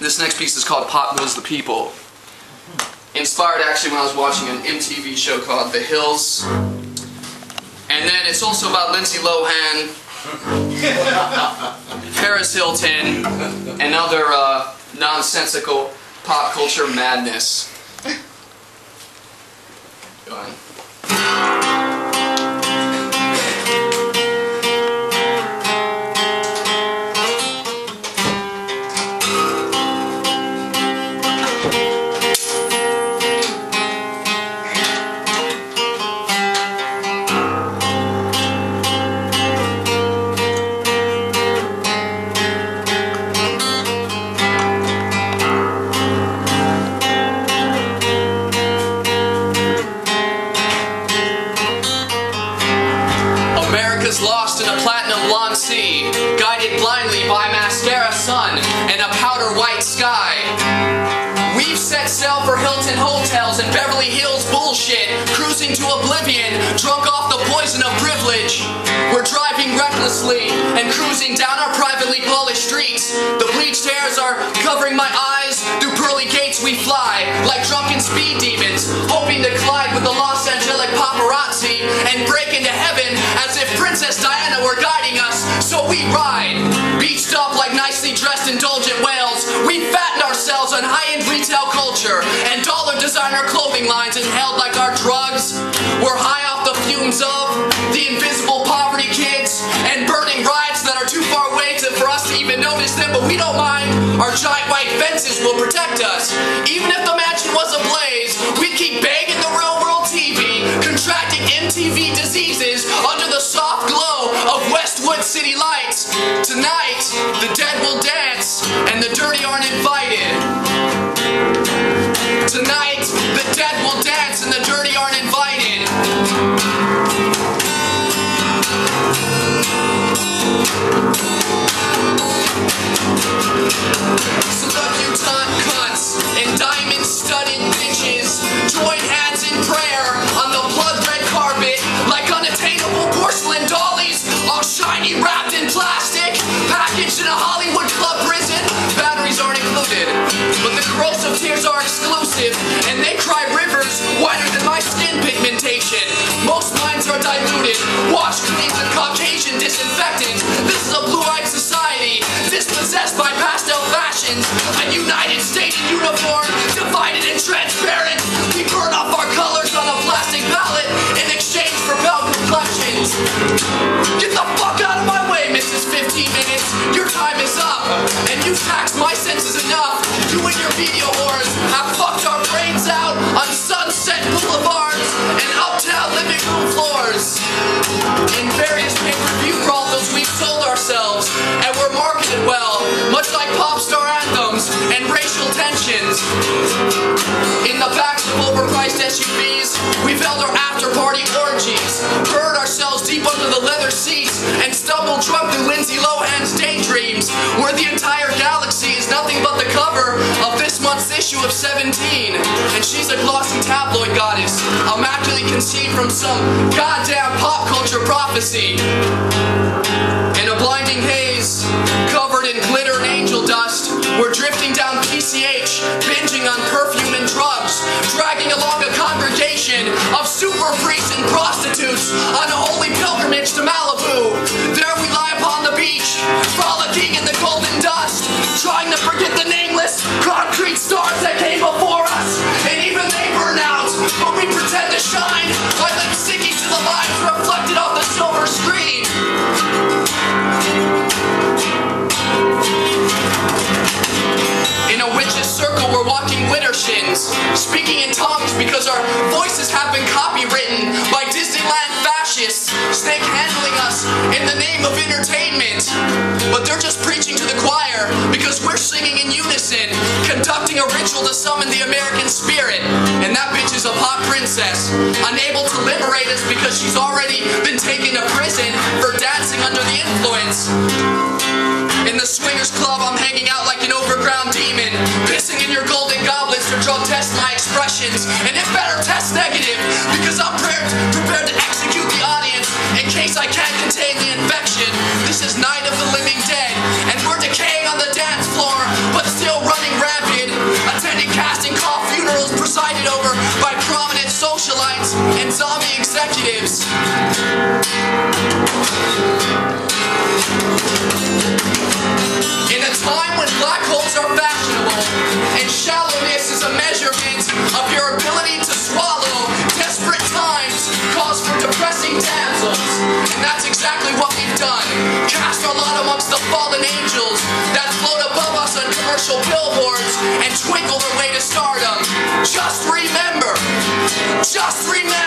This next piece is called Pop Goes the People. Inspired actually when I was watching an MTV show called The Hills. And then it's also about Lindsay Lohan, Paris Hilton, and other uh, nonsensical pop culture madness. Go on. Guided blindly by mascara sun and a powder white sky. We've set sail for Hilton hotels and Beverly Hills bullshit, cruising to oblivion, drunk off the poison of privilege. We're driving recklessly and cruising down our privately polished streets. The bleached hairs are covering my eyes. Through pearly gates we fly, like drunken speed demons, hoping to collide with the Los Angelic paparazzi and break into heaven as if Princess Diana were guiding us. We beached up like nicely dressed indulgent whales. We fatten ourselves on high-end retail culture and dollar designer clothing lines inhaled like our drugs. We're high off the fumes of the invisible poverty kids and burning riots that are too far away to, for us to even notice them, but we don't mind. Our giant white fences will protect us. Even if the mansion was ablaze, we'd keep banging the real world TV, contracting MTV diseases under the soft glow of Westwood city lights. Tonight, the dead will dance and the dirty aren't invited. Tonight, the dead will dance and the dirty aren't taxed my senses enough. You and your video whores have fucked our brains out on sunset boulevards and uptown living room floors. In various pay-per-view brawls, we've sold ourselves, and we're marketed well, much like pop star anthems and racial tensions. In the backs of overpriced SUVs, we've held our after-party orgies, buried ourselves deep under the leather seats, and stumbled drunk through Lindsay Lohan's 17. And she's a glossy tabloid goddess, immaculately conceived from some goddamn pop culture prophecy. In a blinding haze, covered in glitter and angel dust, we're drifting down PCH, binging on perfume and drugs, dragging along a congregation of super priests and prostitutes on a holy pilgrimage to Malibu. There we lie upon the beach, frolicking in the golden dust, trying to forget a ritual to summon the American spirit. And that bitch is a pop princess, unable to liberate us because she's already been taken to prison for dancing under the influence. In the swingers club, I'm hanging out like an overground demon, pissing in your golden goblets to drug test my expressions, and it better test negative because I'm prepared, prepared to execute the audience in case I can't contain the infection. This is Night of the Living Israelites and zombie executives. In a time when black holes are fashionable and shallowness is a measurement of your ability to swallow, desperate times calls for depressing damsels. And that's exactly what we've done. Cast our lot amongst the fallen angels that float above us on commercial billboards and twinkle just remember,